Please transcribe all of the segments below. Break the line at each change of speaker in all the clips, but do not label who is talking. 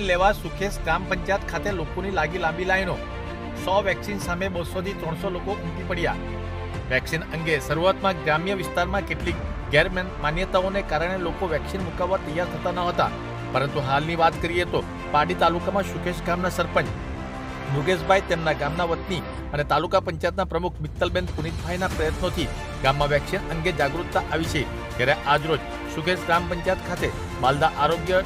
Vaccine લેવા સુખેશ ગ્રામ પંચાયત ખાતે લોકોની લાગી લાંબી લાઈનો. સો વેક્સિન સામે બસોથી ત્રણસો લોકો ઉમટી પડ્યા. વેક્સિન અંગે શરૂઆતમાં ગ્રામ્ય વિસ્તારમાં કેટલીક ગેરમાન્યતાઓને કારણે લોકો વેક્સિન મુકાવવા તૈયાર થતા ન હતા. પરંતુ હાલની વાત કરીએ તો પાડી તાલુકામાં સુકેશ ગામના સરપંચ મુકેશભાઈ, તેમના ગામના વતની અને તાલુકા પંચાયતના પ્રમુખ મિત્તલબેન પુનિતભાઈના પ્રયત્નોથી ગામમાં વેક્સિન અંગે જાગૃતતા આવી છે. ત્યારે આજરોજ સુકેશ ગ્રામ પંચાયત ખાતે માલદા આરોગ્ય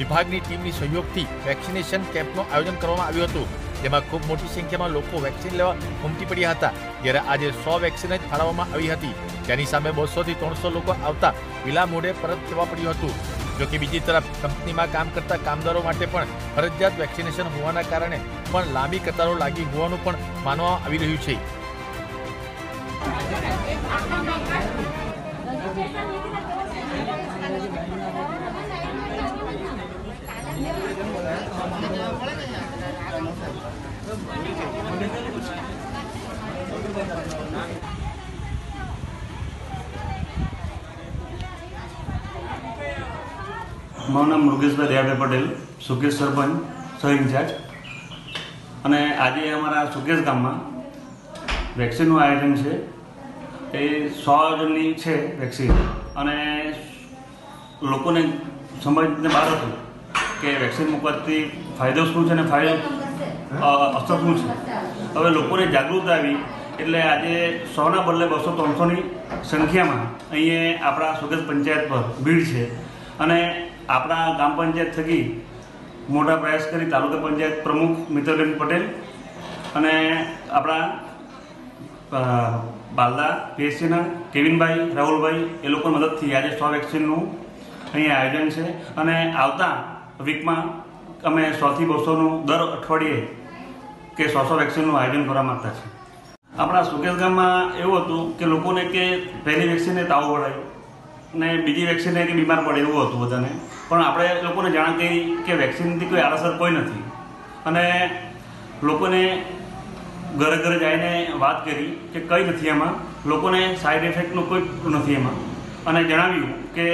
વિભાગની ટીમની સહયોગથી વેક્સિનેશન કેમ્પનું આયોજન કરવામાં આવ્યું હતું. જેમાં ખૂબ મોટી સંખ્યામાં લોકો વેક્સિન લેવા ઉમટી પડ્યા હતા. જ્યારે આજે સો વેક્સિન જ ફાળવવામાં આવી હતી. તેની સામે બસોથી ત્રણસો લોકો આવતા વિલા મોડે પરત જવા પડ્યું હતું. જોકે બીજી તરફ કંપનીમાં કામ કરતા કામદારો માટે પણ ફરજિયાત વેક્સિનેશન હોવાના કારણે પણ લાંબી કતારો લાગી હોવાનું પણ માનવામાં આવી રહ્યું છે.
મારું નામ મૃગેશભાઈ દયાભાઈ પટેલ, સુકેશ સરપંચ, સહ ઇન્ચાર્જ. અને આજે અમારા સુકેશ ગામમાં વેક્સિનનું આયોજન છે. એ સો જણની છે વેક્સિન અને લોકોને સમજને બહાર હતું કે વેક્સિન મૂકવાથી ફાયદો શું છે અને ફાયદો? અસર શું છે? હવે લોકોને જાગૃત આવી એટલે આજે સોના બદલે બસો ત્રણસોની સંખ્યામાં અહીંયા આપણા સુગત પંચાયત પર ભીડ છે. અને આપણા ગ્રામ પંચાયત થકી મોટા પ્રયાસ કરી તાલુકા પંચાયત પ્રમુખ મિત્રબેન પટેલ અને આપણા બાલદા, પીએસસીના, કેવિનભાઈ, રાહુલભાઈ, એ લોકો મદદથી આજે સો વેક્સિનનું અહીંયા આયોજન છે. અને આવતા વીકમાં અમે સોથી બસોનું દર અઠવાડિયે કે સો સો વેક્સિનનું આયોજન કરવા માગતા છે આપણા સુકેશ ગામમાં એવું હતું કે લોકોને કે પહેલી વેક્સિને તાવ વળાય ને બીજી વેક્સિને કે બીમાર પડે એવું હતું બધાને. પણ આપણે લોકોને જાણ કરી કે વેક્સિનથી કોઈ આડઅસર કોઈ નથી. અને લોકોને ઘરે ઘરે જઈને વાત કરી કે કંઈ નથી એમાં લોકોને સાઈડ ઇફેક્ટનું કોઈ નથી એમાં અને જણાવ્યું કે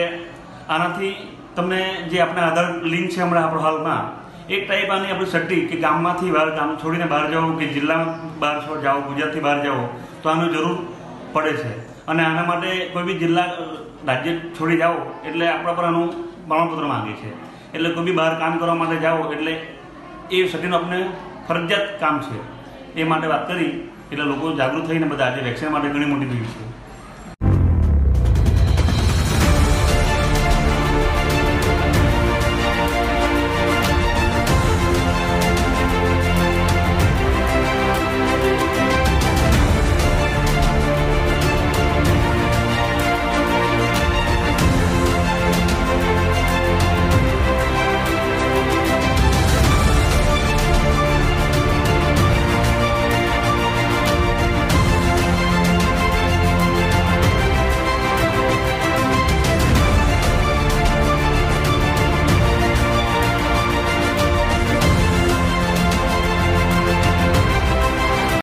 આનાથી તમને જે આપણે આધાર લિંક છે હમણાં આપણો હાલમાં એક ટાઈપ આની આપણી સટ્ટી કે ગામમાંથી બહાર, ગામ છોડીને બહાર જાઓ કે જિલ્લામાં બહાર જાઓ, ગુજરાતથી બહાર જાઓ, તો આનું જરૂર પડે છે. અને આના માટે કોઈ બી જિલ્લા, રાજ્ય છોડી જાઓ એટલે આપણા પર આનું પ્રમાણપત્ર માંગે છે. એટલે કોઈ બી બહાર કામ કરવા માટે જાઓ એટલે એ સટીનું આપણે ફરજિયાત કામ છે. એ માટે વાત કરી, એટલે લોકો જાગૃત થઈને બધા આજે વેક્સિન માટે ઘણી મોટી ભીડ છે.